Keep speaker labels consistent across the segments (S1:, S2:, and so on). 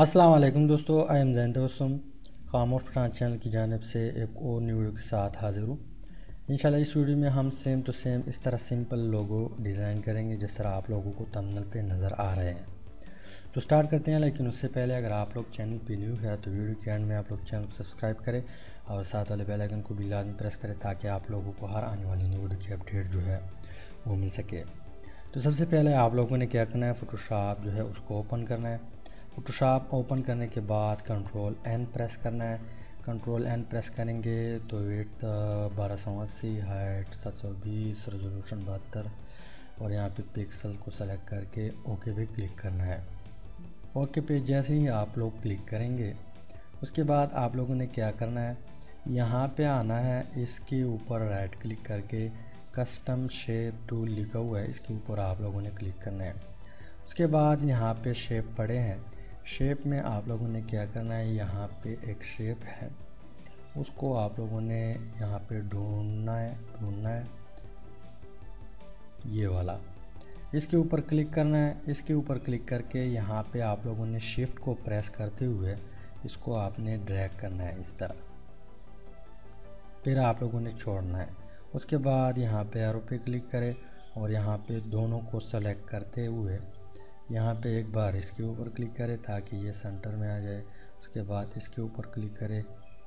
S1: अस्सलाम वालेकुम दोस्तों आई एम जैन दोस्तों खामोश पठान चैनल की जानब से एक और न्यू वीडियो के साथ हाजिर हूँ। इंशाल्लाह इस वीडियो में हम सेम टू सेम इस तरह सिंपल लोगो डिज़ाइन करेंगे, जिस तरह आप लोगों को तमनल पे नज़र आ रहे हैं। तो स्टार्ट करते हैं, लेकिन उससे पहले अगर आप लोग चैनल पे न्यू है तो वीडियो के एंड में आप लोग चैनल को सब्सक्राइब करें और साथ वाले बेल आइकन को भी लाजमी प्रेस करें, ताकि आप लोगों को हर आने वाली न्यू वीडियो की अपडेट जो है, वो मिल सके। तो सबसे पहले आप लोगों ने क्या करना है फ़ोटोशॉप जो है उसको ओपन करना है। फ़ोटोशॉप ओपन करने के बाद कंट्रोल एन प्रेस करना है। कंट्रोल एन प्रेस करेंगे तो वेट बारह सौ अस्सी हाइट सात सौ बीस रेजोल्यूशन बहत्तर और यहाँ पे पिक्सल को सेलेक्ट करके ओके पे क्लिक करना है। ओके पे जैसे ही आप लोग क्लिक करेंगे, उसके बाद आप लोगों ने क्या करना है? यहाँ पे आना है, इसके ऊपर राइट क्लिक करके कस्टम शेप टूल लिखा हुआ है, इसके ऊपर आप लोगों ने क्लिक करना है। उसके बाद यहाँ पे शेप पड़े हैं। शेप में आप लोगों ने क्या करना है? यहाँ पे एक शेप है। उसको आप लोगों ने यहाँ पे ढूंढना है ढूंढना है। ये वाला। इसके ऊपर क्लिक करना है। इसके ऊपर क्लिक करके यहाँ पे आप लोगों ने शिफ्ट को प्रेस करते हुए इसको आपने ड्रैग करना है इस तरह। फिर आप लोगों ने छोड़ना है। उसके बाद यहाँ पे एरो पे क्लिक करें और यहाँ पे दोनों को सेलेक्ट करते हुए यहाँ पे एक बार इसके ऊपर क्लिक करें ताकि ये सेंटर में आ जाए। उसके बाद इसके ऊपर क्लिक करें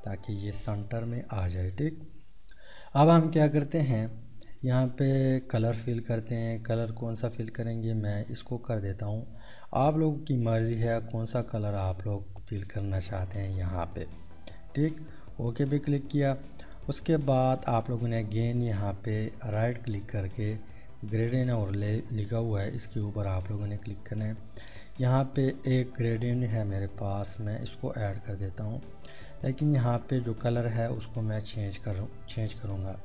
S1: ताकि ये सेंटर में आ जाए, ठीक? अब हम क्या करते हैं? यहाँ पे कलर फिल करते हैं। कलर कौन सा फिल करेंगे? मैं इसको कर देता हूँ। आप लोगों की मर्ज़ी है, कौन सा कलर आप लोग फिल करना चाहते हैं यहाँ पे, ठीक? ओके पे क्लिक किया। उसके बाद आप लोगों ने अगेन यहाँ पे राइट क्लिक करके ग्रेडियंट और ले, लिखा हुआ है, इसके ऊपर आप लोगों ने क्लिक करना है। यहाँ पे एक ग्रेडियंट है मेरे पास, मैं इसको ऐड कर देता हूँ। लेकिन यहाँ पे जो कलर है, उसको मैं चेंज कर, चेंज करूँगा।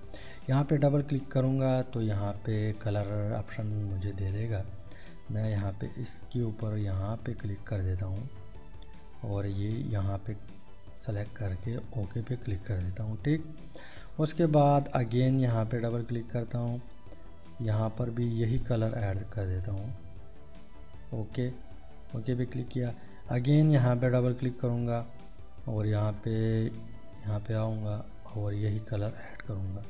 S1: यहाँ पे डबल क्लिक करूँगा तो यहाँ पे कलर ऑप्शन मुझे दे देगा। मैं यहाँ पे इसके ऊपर यहाँ पे क्लिक कर देता हूँ। और ये यहाँ पे सेलेक्ट करके ओके पे क्लिक कर देता हूँ, ठीक? उसके बाद अगेन यहाँ पे डबल क्लिक करता हूँ। यहाँ पर भी यही कलर ऐड कर देता हूँ। ओके ओके पे क्लिक किया। अगेन यहाँ पे डबल क्लिक करूँगा और यहाँ पे यहाँ पे आऊँगा और यही कलर ऐड करूँगा।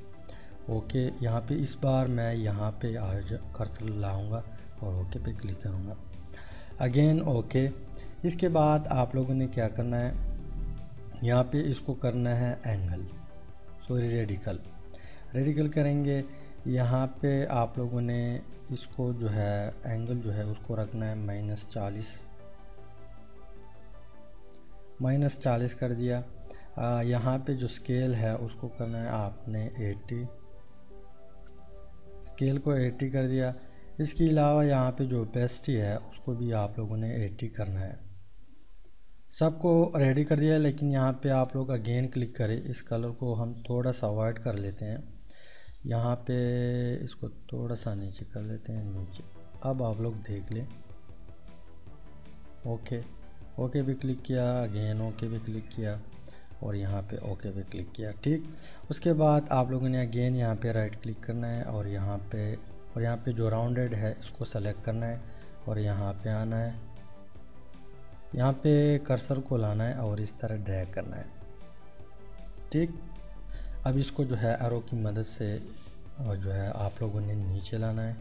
S1: ओके यहाँ पे इस बार मैं यहाँ पे आज कर्सर लाऊँगा और ओके पे क्लिक करूँगा। अगेन ओके इसके बाद आप लोगों ने क्या करना है? यहाँ पे इसको करना है एंगल सॉरी रेडिकल रेडिकल करेंगे यहाँ पे आप लोगों ने इसको जो है एंगल जो है उसको रखना है माइनस चालीस। माइनस चालीस कर दिया। आ, यहाँ पे जो स्केल है उसको करना है आपने एटी स्केल को एटी कर दिया। इसके अलावा यहाँ पे जो पेस्टी है उसको भी आप लोगों ने एटी करना है। सबको रेडी कर दिया लेकिन यहाँ पे आप लोग अगेन क्लिक करें। इस कलर को हम थोड़ा सा अवॉइड कर लेते हैं। यहाँ पे इसको थोड़ा सा नीचे कर लेते हैं, नीचे। अब आप लोग देख लें। ओके। ओके भी क्लिक किया, अगेन ओके भी क्लिक किया, और यहाँ पे ओके पे क्लिक किया, ठीक? उसके बाद आप लोगों ने अगेन यहाँ पे राइट क्लिक करना है, और यहाँ पे, और यहाँ पे जो राउंडेड है, इसको सेलेक्ट करना है, और यहाँ पे आना है। यहाँ पे कर्सर को लाना है, और इस तरह ड्रैग करना है। ठीक? अब इसको जो है एरो की मदद से जो है आप लोगों ने नीचे लाना है,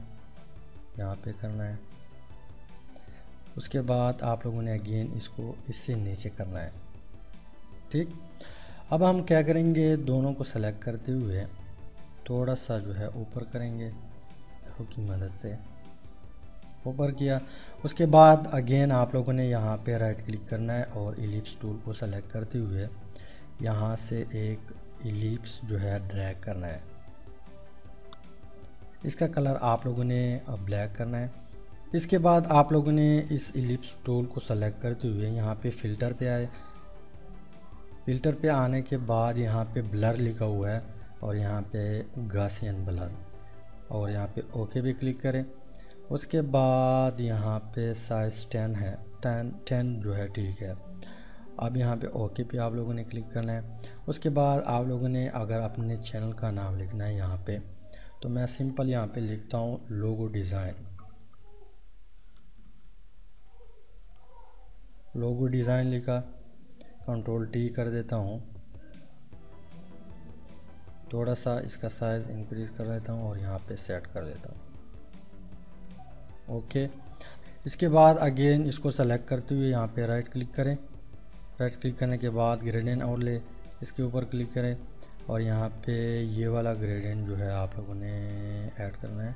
S1: यहाँ पे करना है। उसके बाद आप लोगों ने अगेन इसको इससे नीचे करना है। ठीक? अब हम क्या करेंगे? दोनों को सेलेक्ट करते हुए थोड़ा सा जो है ऊपर करेंगे एरो की मदद से। ऊपर किया। उसके बाद अगेन आप लोगों ने यहाँ पे राइट क्लिक करना है और इलिप्स टूल को सेलेक्ट करते हुए यहाँ से एक इलिप्स जो है ड्रैग करना है। इसका कलर आप लोगों ने ब्लैक करना है। इसके बाद आप लोगों ने इस इलिप्स टूल को सेलेक्ट करते हुए यहाँ पे फ़िल्टर पे आए। फ़िल्टर पे आने के बाद यहाँ पे ब्लर लिखा हुआ है और यहाँ पे गासियन ब्लर और यहाँ पे ओके भी क्लिक करें। उसके बाद यहाँ पे साइज़ टेन है। टेन टेन जो है ठीक है। अब यहाँ पे ओके पे आप लोगों ने क्लिक करना है। उसके बाद आप लोगों ने अगर अपने चैनल का नाम लिखना है यहाँ पे तो मैं सिंपल यहाँ पे लिखता हूँ लोगो डिज़ाइन। लोगो डिज़ाइन लिखा, कंट्रोल टी कर देता हूँ। थोड़ा सा इसका साइज़ इंक्रीज़ कर देता हूँ और यहाँ पे सेट कर देता हूँ। ओके। इसके बाद अगेन इसको सेलेक्ट करते हुए यहाँ पे राइट क्लिक करें। राइट क्लिक करने के बाद ग्रेडियंट ले इसके ऊपर क्लिक करें और यहाँ पे ये वाला ग्रेडियंट जो है आप लोगों ने ऐड करना है।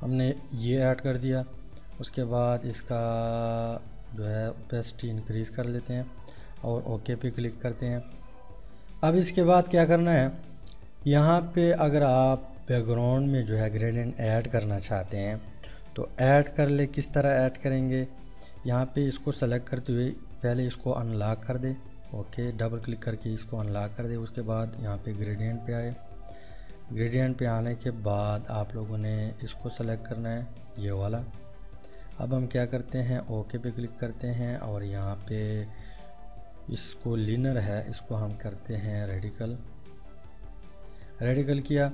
S1: हमने ये ऐड कर दिया। उसके बाद इसका जो है ओपेसिटी इंक्रीज़ कर लेते हैं और ओके पे क्लिक करते हैं। अब इसके बाद क्या करना है? यहाँ पे अगर आप बैकग्राउंड में जो है ग्रेडियंट ऐड करना चाहते हैं तो ऐड कर ले, किस तरह ऐड करेंगे? यहाँ पे इसको सेलेक्ट करते हुए पहले इसको अनलॉक कर दे। ओके डबल क्लिक करके इसको अनलॉक कर दे। उसके बाद यहाँ पे ग्रेडियंट पे आए। ग्रेडियंट पे आने के बाद आप लोगों ने इसको सेलेक्ट करना है, ये वाला। अब हम क्या करते हैं? ओके पे क्लिक करते हैं और यहाँ पे इसको लिनर है, इसको हम करते हैं रेडिकल रेडिकल किया।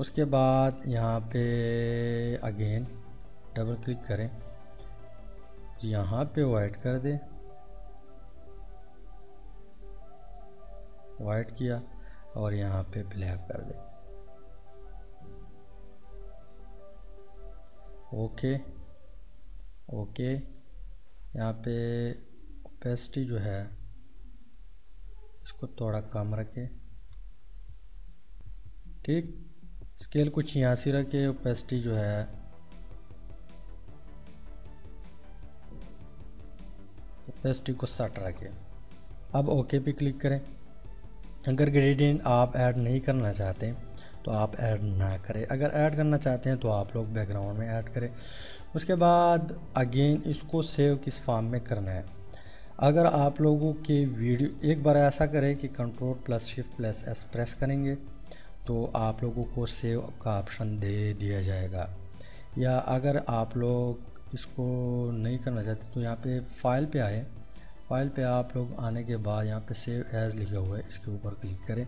S1: उसके बाद यहाँ पे अगेन डबल क्लिक करें। यहाँ पे वाइट कर दें। वाइट किया और यहाँ पे ब्लैक कर दे। ओके ओके यहाँ पे ओपेसिटी जो है, इसको थोड़ा कम रखें। ठीक स्केल कुछ यहाँ से रखे ओपेसिटी जो है ओपेसिटी को सट रखे। अब ओके पे क्लिक करें। अगर ग्रेडियंट आप ऐड नहीं करना चाहते तो आप ऐड ना करें। अगर ऐड करना चाहते हैं तो आप लोग बैकग्राउंड में ऐड करें। उसके बाद, अगेन, इसको सेव किस फॉर्म में करना है। अगर आप लोगों के वीडियो, एक बार ऐसा करें कि control plus shift plus S press करेंगे तो आप लोगों को सेव का ऑप्शन दे दिया जाएगा। या अगर आप लोग इसको नहीं करना चाहते तो यहाँ पे फ़ाइल पे आए। फ़ाइल पे आप लोग आने के बाद यहाँ पे सेव एज लिखा हुआ है, इसके ऊपर क्लिक करें।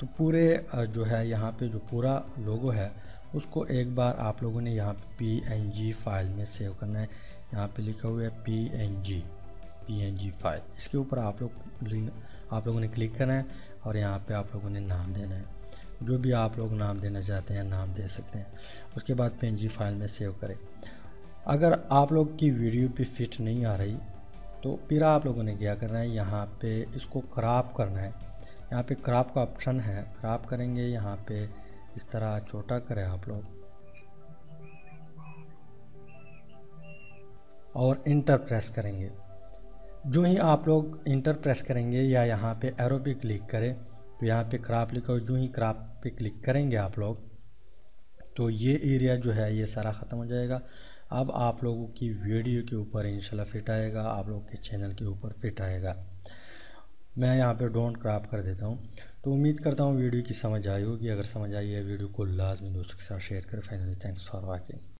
S1: तो पूरे जो है यहाँ पे जो पूरा लोगो है, उसको एक बार आप लोगों ने यहाँ पे पी एन जी फ़ाइल में सेव करना है। यहाँ पे लिखा हुआ है P N G P N G file. इसके ऊपर आप लोग आप लोगों ने क्लिक करना है और यहाँ पे आप लोगों ने नाम देना है। जो भी आप लोग नाम देना चाहते हैं, नाम दे सकते हैं। उसके बाद पी एन जी फ़ाइल में सेव करें। अगर आप लोग की वीडियो पे फिट नहीं आ रही तो फिर आप लोगों ने क्या करना है, यहाँ पे इसको क्रॉप करना है। यहाँ पे क्रॉप का ऑप्शन है। क्रॉप करेंगे, यहाँ पे इस तरह छोटा करें आप लोग। और इंटर प्रेस करेंगे। जो ही आप लोग इंटर प्रेस करेंगे या यहाँ पे एरो पे क्लिक करें तो यहाँ पे क्रॉप लिखा जो ही क्राप पे क्लिक करेंगे आप लोग तो ये एरिया जो है, ये सारा ख़त्म हो जाएगा। अब आप लोगों की वीडियो के ऊपर इंशाल्लाह फिट आएगा, आप लोगों के चैनल के ऊपर फिट आएगा। मैं यहाँ पे डोंट क्रॉप कर देता हूँ। तो उम्मीद करता हूँ वीडियो की समझ आई होगी। अगर समझ आई है, वीडियो को लाजमी दोस्तों के साथ शेयर करें। Finally, thanks for watching.